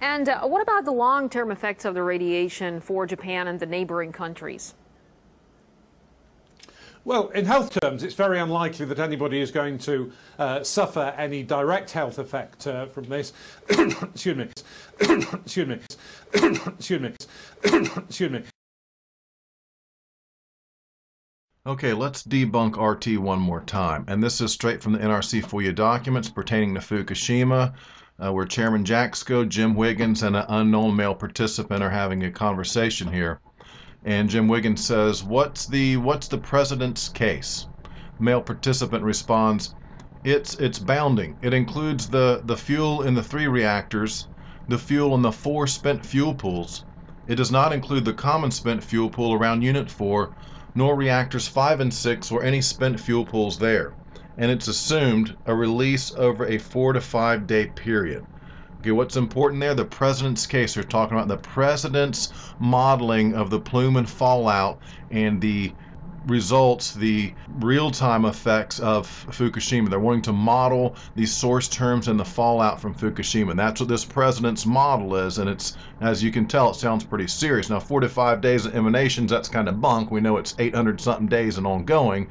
And uh, what about the long term effects of the radiation for Japan and the neighboring countries? Well, in health terms, it's very unlikely that anybody is going to uh, suffer any direct health effect uh, from this. Excuse me. Excuse me. Excuse me. Excuse me. Okay, let's debunk RT one more time. And this is straight from the NRC FOIA documents pertaining to Fukushima, uh, where Chairman Jaczko, Jim Wiggins, and an unknown male participant are having a conversation here. And Jim Wiggins says, "What's the what's the president's case?" Male participant responds, "It's it's bounding. It includes the the fuel in the three reactors, the fuel in the four spent fuel pools. It does not include the common spent fuel pool around Unit 4, nor reactors 5 and 6 or any spent fuel pools there. And it's assumed a release over a four to five day period." Okay, what's important there? The president's case. They're talking about the president's modeling of the plume and fallout and the results, the real time effects of Fukushima. They're wanting to model the source terms and the fallout from Fukushima. And that's what this president's model is. And it's, as you can tell, it sounds pretty serious. Now, 45 days of emanations, that's kind of bunk. We know it's 800 something days and ongoing.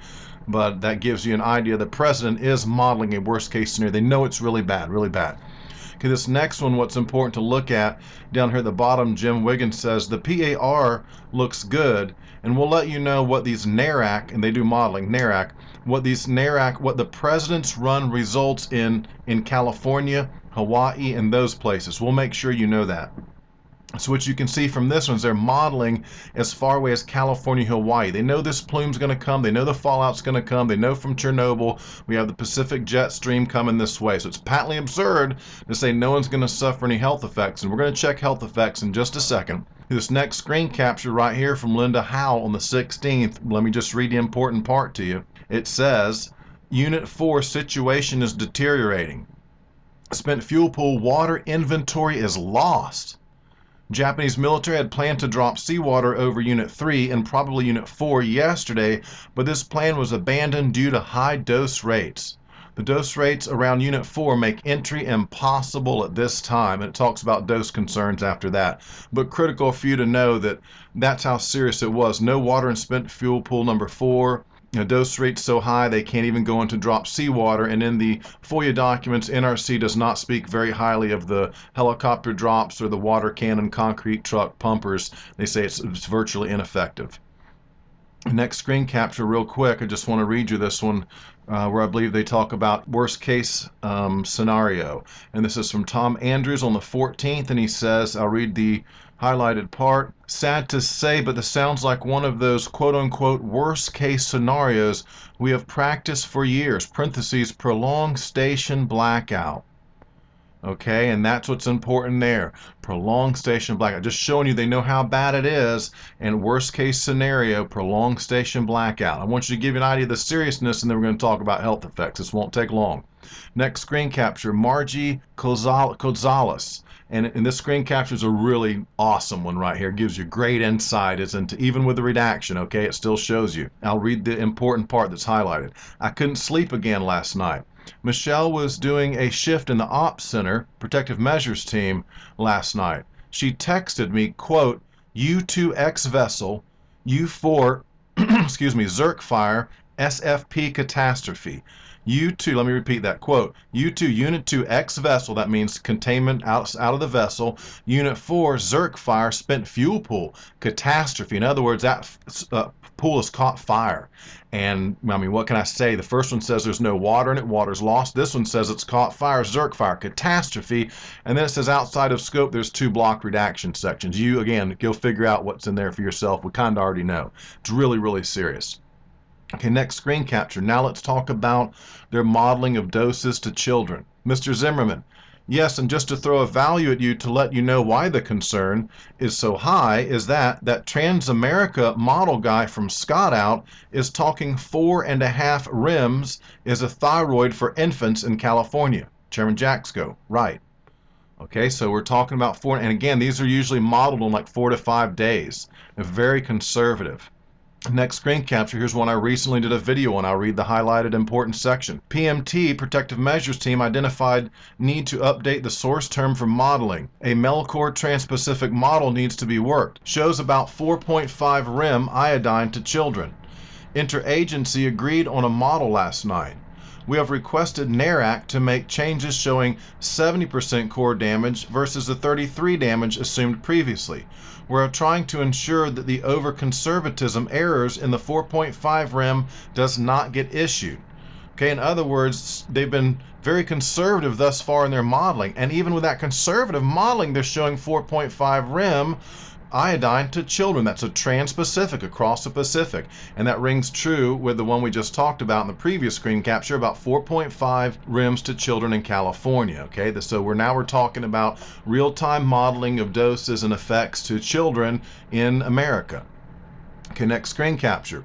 But that gives you an idea the president is modeling a worst case scenario. They know it's really bad, really bad. Okay, this next one, what's important to look at down here at the bottom, Jim Wiggins says the PAR looks good, and we'll let you know what these NARAC, and they do modeling, NARAC, what these NARAC, what the president's run results in in California, Hawaii, and those places. We'll make sure you know that. So what you can see from this one is they're modeling as far away as California, Hawaii. They know this plume's going to come. They know the fallout's going to come. They know from Chernobyl we have the Pacific jet stream coming this way. So it's patently absurd to say no one's going to suffer any health effects. And we're going to check health effects in just a second. This next screen capture right here from Linda Howell on the 16th. Let me just read the important part to you. It says, Unit 4 situation is deteriorating. Spent fuel pool water inventory is lost. Japanese military had planned to drop seawater over Unit 3 and probably Unit 4 yesterday, but this plan was abandoned due to high dose rates. The dose rates around Unit 4 make entry impossible at this time, and it talks about dose concerns after that. But critical for you to know that that's how serious it was. No water in spent fuel pool number 4 you know, dose rates so high they can't even go into drop seawater. And in the FOIA documents, NRC does not speak very highly of the helicopter drops or the water cannon concrete truck pumpers. They say it's, it's virtually ineffective. Next screen capture, real quick. I just want to read you this one uh, where I believe they talk about worst case um, scenario. And this is from Tom Andrews on the 14th, and he says, I'll read the highlighted part. Sad to say, but this sounds like one of those quote unquote worst case scenarios we have practiced for years. Parentheses, prolonged station blackout. Okay, and that's what's important there. Prolonged station blackout. Just showing you they know how bad it is. And worst case scenario, prolonged station blackout. I want you to give you an idea of the seriousness, and then we're going to talk about health effects. This won't take long. Next screen capture, Margie Gonzalez. And, and this screen capture is a really awesome one right here. It gives you great insight as into even with the redaction, okay, it still shows you. I'll read the important part that's highlighted. I couldn't sleep again last night. Michelle was doing a shift in the ops center, protective measures team, last night. She texted me, quote, U2X vessel, U4, excuse me, Zirc fire, SFP catastrophe. U2, let me repeat that quote. U2, Unit 2, X vessel, that means containment out, out of the vessel. Unit 4, Zirc fire, spent fuel pool, catastrophe. In other words, that uh, pool has caught fire. And I mean, what can I say? The first one says there's no water in it, water's lost. This one says it's caught fire, Zirc fire, catastrophe. And then it says outside of scope, there's two blocked redaction sections. You, again, go figure out what's in there for yourself. We kind of already know. It's really, really serious. Okay, next screen capture. Now let's talk about their modeling of doses to children. Mr. Zimmerman, yes, and just to throw a value at you to let you know why the concern is so high is that that Transamerica model guy from Scott out is talking four and a half REMS is a thyroid for infants in California. Chairman Jaczko, right. Okay, so we're talking about four, and again, these are usually modeled on like four to five days. They're very conservative. Next screen capture, here's one I recently did a video on. I'll read the highlighted important section. PMT, Protective Measures Team, identified need to update the source term for modeling. A Melcor Trans-Pacific model needs to be worked. Shows about 4.5 rem iodine to children. Interagency agreed on a model last night. We have requested NARAC to make changes showing 70% core damage versus the 33 damage assumed previously. We're trying to ensure that the over-conservatism errors in the 4.5 rem does not get issued. Okay, in other words, they've been very conservative thus far in their modeling, and even with that conservative modeling, they're showing 4.5 rem iodine to children. That's a trans-Pacific across the Pacific. And that rings true with the one we just talked about in the previous screen capture about 4.5 REMs to children in California. Okay, so we're now we're talking about real-time modeling of doses and effects to children in America. Okay, screen capture.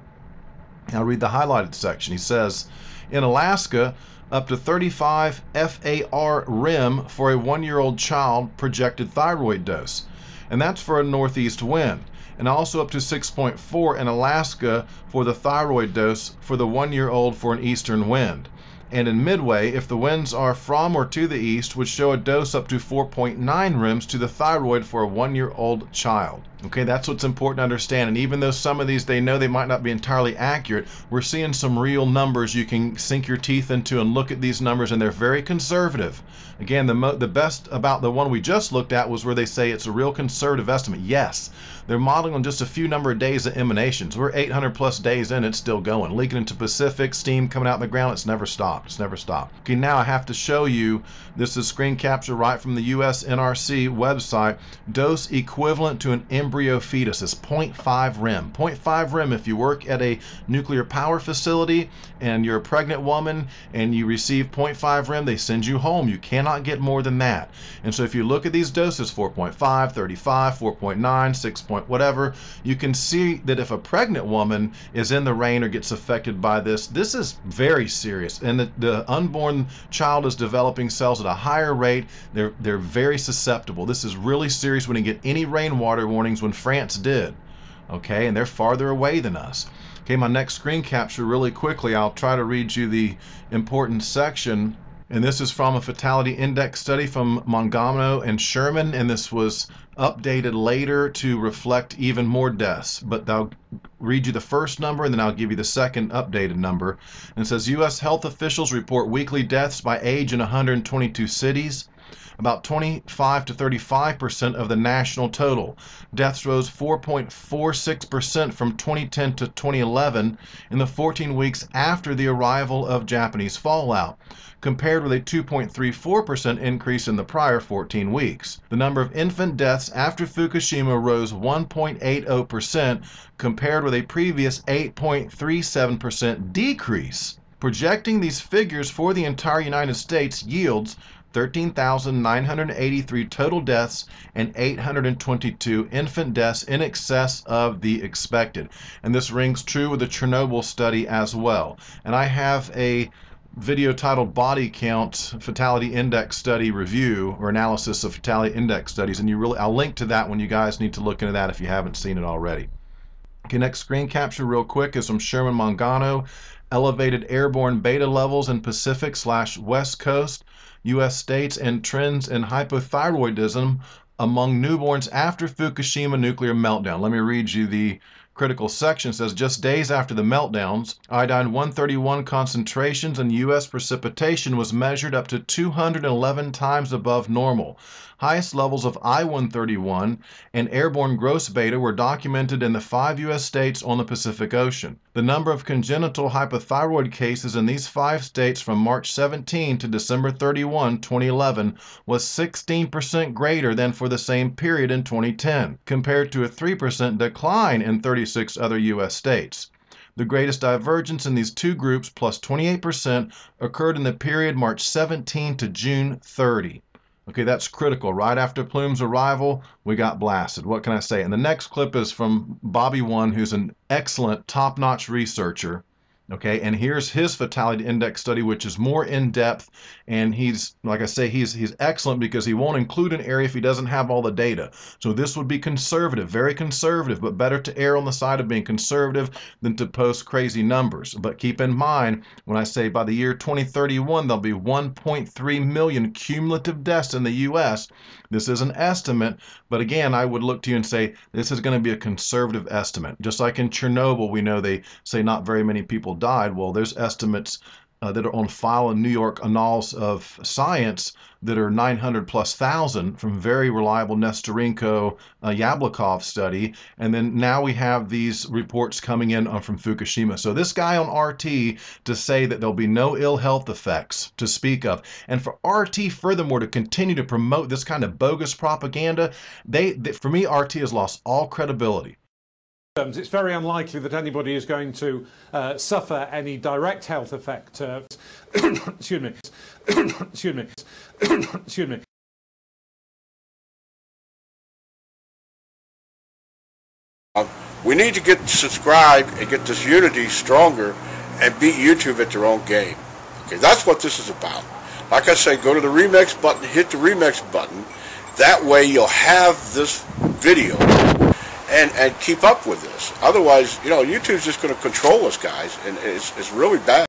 I'll read the highlighted section. He says, in Alaska, up to 35 FAR REM for a one-year-old child projected thyroid dose and that's for a northeast wind. And also up to 6.4 in Alaska for the thyroid dose for the one year old for an eastern wind. And in Midway, if the winds are from or to the east, would show a dose up to 4.9 REMs to the thyroid for a one year old child. Okay, that's what's important to understand. And even though some of these they know they might not be entirely accurate, we're seeing some real numbers you can sink your teeth into and look at these numbers, and they're very conservative. Again, the the best about the one we just looked at was where they say it's a real conservative estimate. Yes, they're modeling on just a few number of days of emanations. We're 800 plus days in, it's still going, leaking into Pacific, steam coming out in the ground. It's never stopped. It's never stopped. Okay, now I have to show you. This is screen capture right from the U.S. NRC website. Dose equivalent to an embryo fetus is 0.5 rem. 0.5 rem if you work at a nuclear power facility and you're a pregnant woman and you receive 0.5 rem, they send you home. You cannot get more than that. And so if you look at these doses 4.5, 35, 4.9, 6. Point whatever, you can see that if a pregnant woman is in the rain or gets affected by this, this is very serious. And the, the unborn child is developing cells at a higher rate. They're they're very susceptible. This is really serious when you get any rainwater warnings when France did. Okay, and they're farther away than us. Okay, my next screen capture really quickly. I'll try to read you the important section. And this is from a fatality index study from Mangano and Sherman, and this was updated later to reflect even more deaths. But I'll read you the first number and then I'll give you the second updated number. And it says U.S. health officials report weekly deaths by age in 122 cities about 25 to 35 percent of the national total. Deaths rose 4.46 percent from 2010 to 2011 in the 14 weeks after the arrival of Japanese fallout, compared with a 2.34 percent increase in the prior 14 weeks. The number of infant deaths after Fukushima rose 1.80 percent compared with a previous 8.37 percent decrease. Projecting these figures for the entire United States yields 13,983 total deaths and 822 infant deaths in excess of the expected. And this rings true with the Chernobyl study as well. And I have a video titled Body Count Fatality Index Study Review or Analysis of Fatality Index Studies. And you really, I'll link to that when you guys need to look into that if you haven't seen it already. Okay, next screen capture real quick is from Sherman Mangano. Elevated airborne beta levels in Pacific slash West Coast U.S. states and trends in hypothyroidism among newborns after Fukushima nuclear meltdown. Let me read you the critical section. It says just days after the meltdowns, iodine 131 concentrations in U.S. precipitation was measured up to 211 times above normal. Highest levels of I-131 and airborne gross beta were documented in the five U.S. states on the Pacific Ocean. The number of congenital hypothyroid cases in these five states from March 17 to December 31, 2011 was 16% greater than for the same period in 2010, compared to a 3% decline in 36 other U.S. states. The greatest divergence in these two groups, plus 28%, occurred in the period March 17 to June 30. Okay, that's critical. Right after Plume's arrival, we got blasted. What can I say? And the next clip is from Bobby One, who's an excellent, top-notch researcher. Okay, and here's his fatality index study, which is more in depth, and he's like I say, he's he's excellent because he won't include an area if he doesn't have all the data. So this would be conservative, very conservative, but better to err on the side of being conservative than to post crazy numbers. But keep in mind when I say by the year 2031 there'll be 1.3 million cumulative deaths in the U.S. This is an estimate, but again, I would look to you and say this is going to be a conservative estimate. Just like in Chernobyl, we know they say not very many people died. Well, there's estimates uh, that are on file in New York Annals of Science that are 900 plus thousand from very reliable Nesterenko uh, Yablokov study. And then now we have these reports coming in uh, from Fukushima. So this guy on RT to say that there'll be no ill health effects to speak of. And for RT, furthermore, to continue to promote this kind of bogus propaganda, they, they for me, RT has lost all credibility terms, it's very unlikely that anybody is going to uh, suffer any direct health effect. Uh, excuse me. excuse me. excuse me. We need to get subscribed and get this unity stronger and beat YouTube at their own game. Okay, that's what this is about. Like I say, go to the remix button, hit the remix button. That way you'll have this video and, and keep up with this. Otherwise, you know, YouTube's just going to control us, guys, and it's, it's really bad.